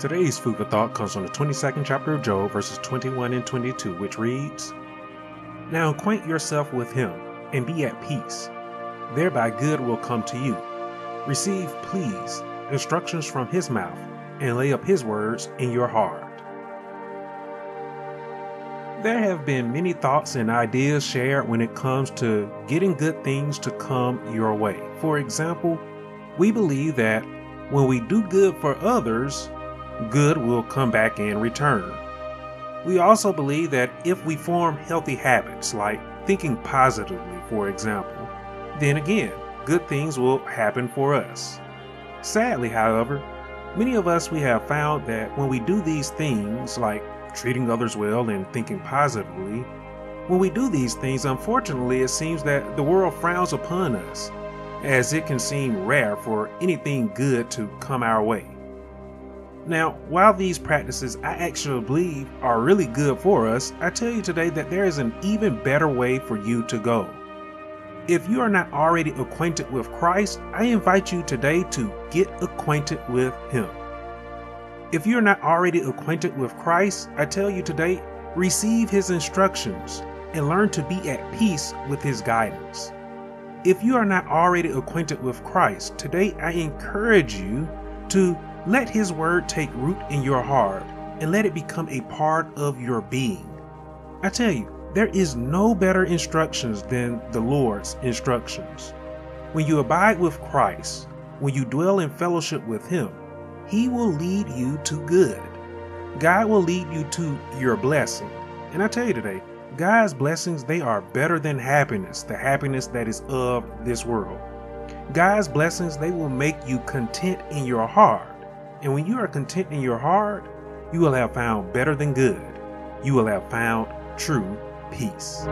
Today's food for thought comes from the 22nd chapter of Job, verses 21 and 22, which reads Now acquaint yourself with him, and be at peace. Thereby good will come to you. Receive, please, instructions from his mouth, and lay up his words in your heart. There have been many thoughts and ideas shared when it comes to getting good things to come your way. For example, we believe that when we do good for others, good will come back in return. We also believe that if we form healthy habits, like thinking positively, for example, then again, good things will happen for us. Sadly, however, many of us we have found that when we do these things, like treating others well and thinking positively, when we do these things, unfortunately, it seems that the world frowns upon us, as it can seem rare for anything good to come our way. Now, while these practices I actually believe are really good for us, I tell you today that there is an even better way for you to go. If you are not already acquainted with Christ, I invite you today to get acquainted with Him. If you are not already acquainted with Christ, I tell you today, receive His instructions and learn to be at peace with His guidance. If you are not already acquainted with Christ, today I encourage you to let His Word take root in your heart and let it become a part of your being. I tell you, there is no better instructions than the Lord's instructions. When you abide with Christ, when you dwell in fellowship with Him, He will lead you to good. God will lead you to your blessing. And I tell you today, God's blessings, they are better than happiness, the happiness that is of this world. God's blessings, they will make you content in your heart and when you are content in your heart, you will have found better than good. You will have found true peace.